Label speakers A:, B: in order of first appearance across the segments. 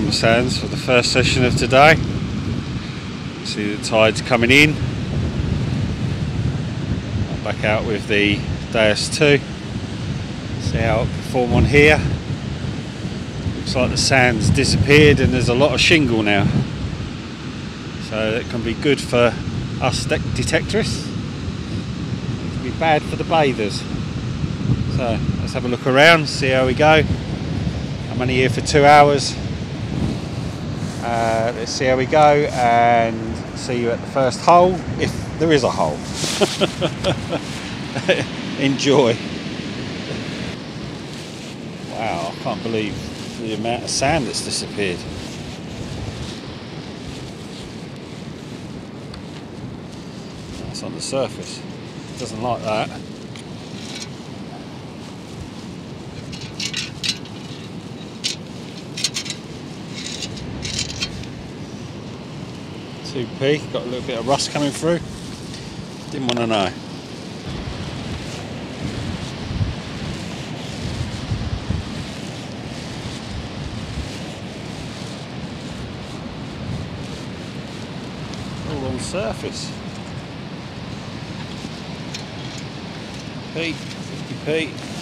A: Camber Sands for the first session of today. See the tides coming in. I'm back out with the Deus 2. See how it perform on here. Looks like the sand's disappeared and there's a lot of shingle now. So that can be good for us de detectorists. It can be bad for the bathers. So let's have a look around, see how we go. I'm only here for two hours. Uh, let's see how we go and see you at the first hole, if there is a hole. Enjoy. Wow, I can't believe the amount of sand that's disappeared. That's on the surface. Doesn't like that. Two P, got a little bit of rust coming through. Didn't want to know. All on surface. P, 50p.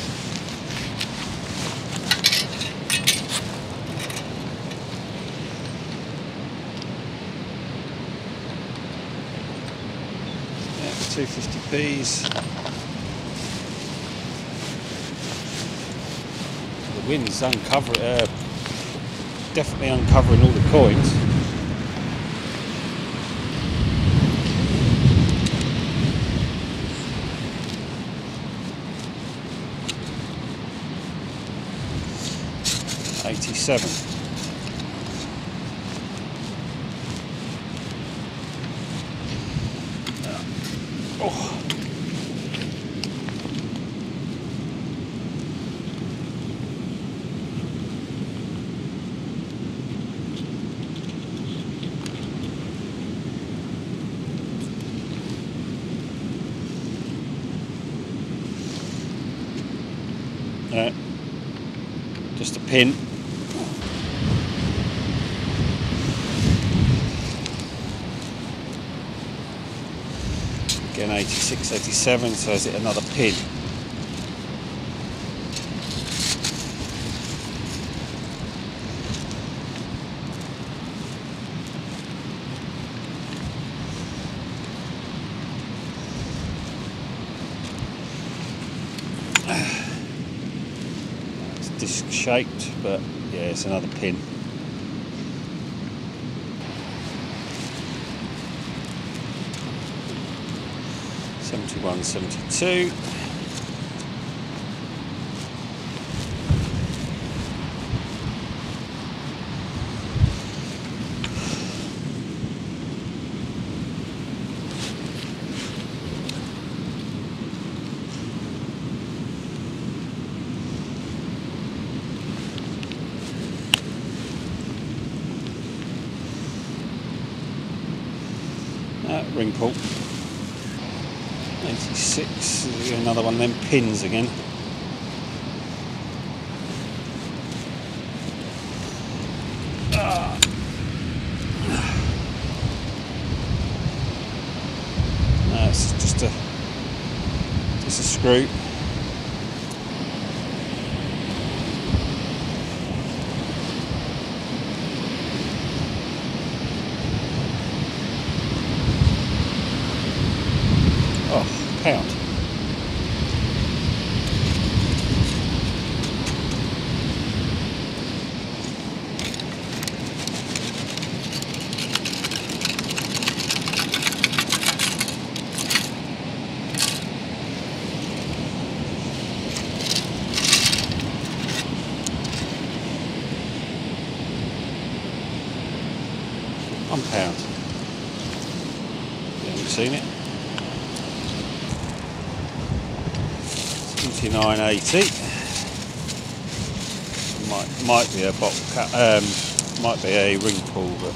A: 250p's. The wind's uncover uh, definitely uncovering all the coins. Eighty-seven. Oh. Uh, just a pin. Again 86, 87, so is it another pin? It's disc shaped, but yeah, it's another pin. Seventy-one, seventy-two. Ring pull. 86, another one of them pins again. Ah. No, it's just a just a screw. 980. Might might be a box cut, um, might be a ring pull, but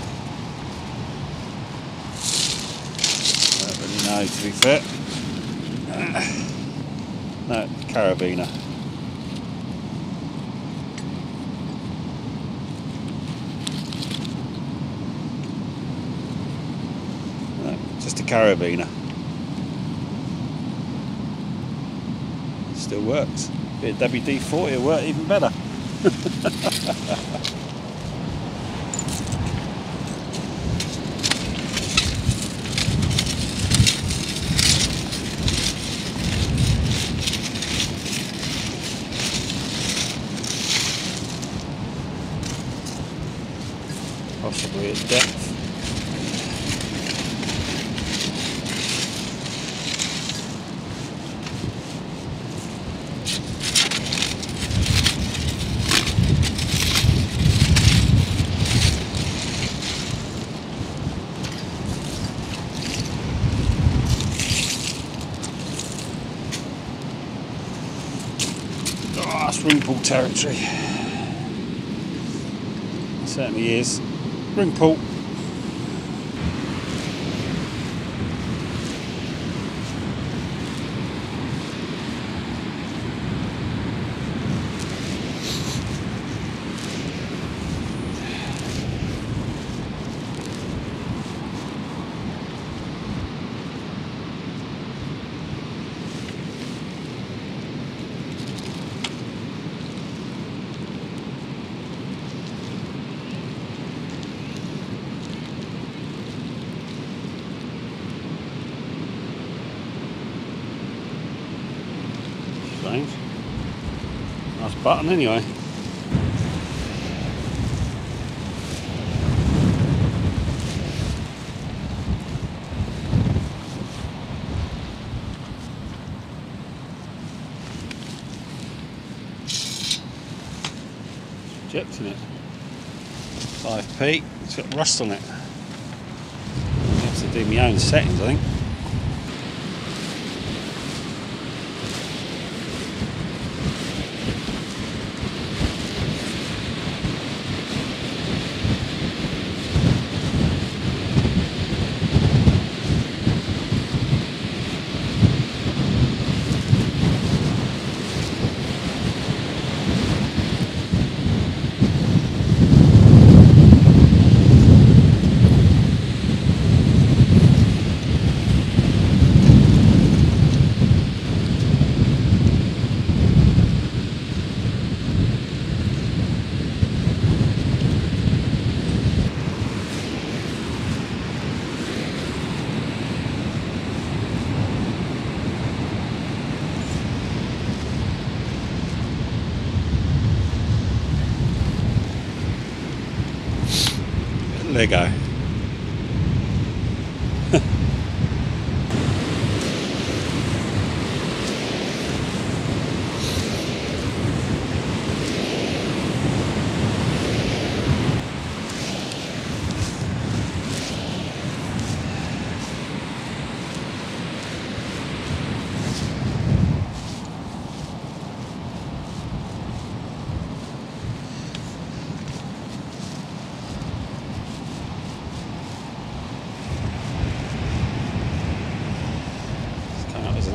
A: I don't really know to be fair. No carabiner. No, just a carabiner. Still works. Bit of WD-40 will work even better. possibly at depth. Oh, that's ring pull territory. It certainly is. Ring Strange. Nice button anyway. Ejecting it. 5p. It's got rust on it. I have to do my own settings, I think. There you go.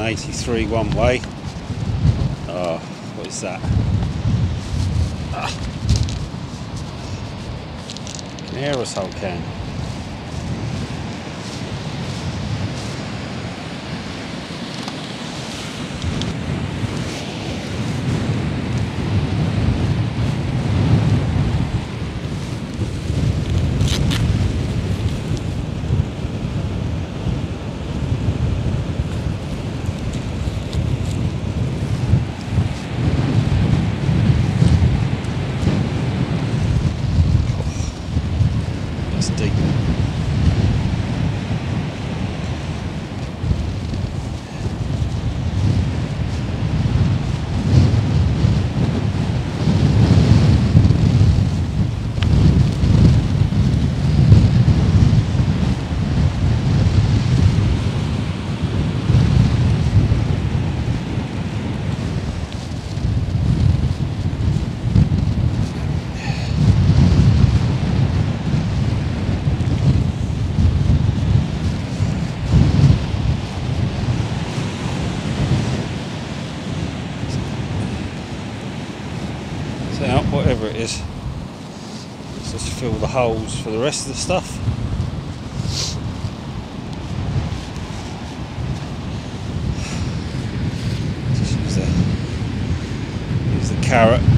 A: 183 one way. Oh, what is that? Ah. Can hear us, can. holes for the rest of the stuff. Just use the, use the carrot.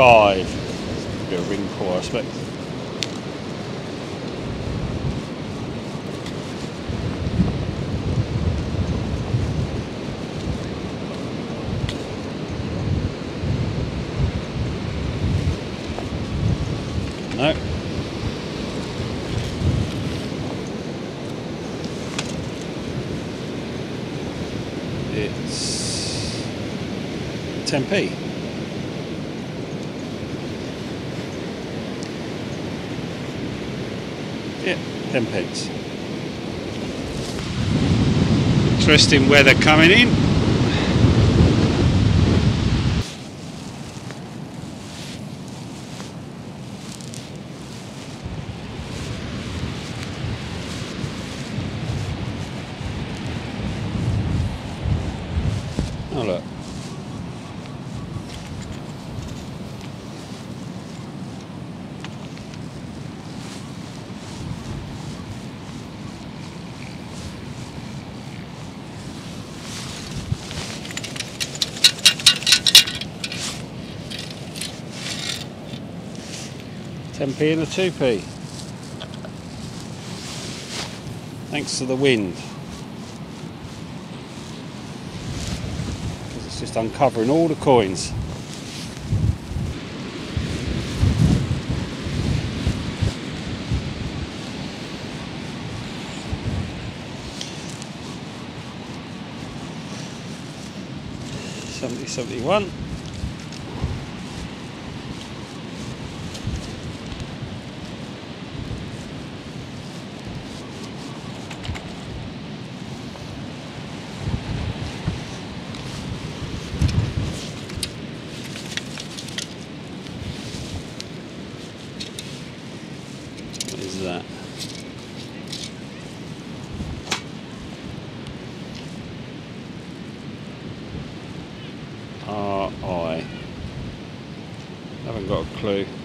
A: Be a ring core, I expect. No. It's 10p. Yeah, 10 pence. Interesting weather coming in. 10p and a 2p. Thanks to the wind. Because it's just uncovering all the coins. Seventy seventy one. R